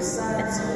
It's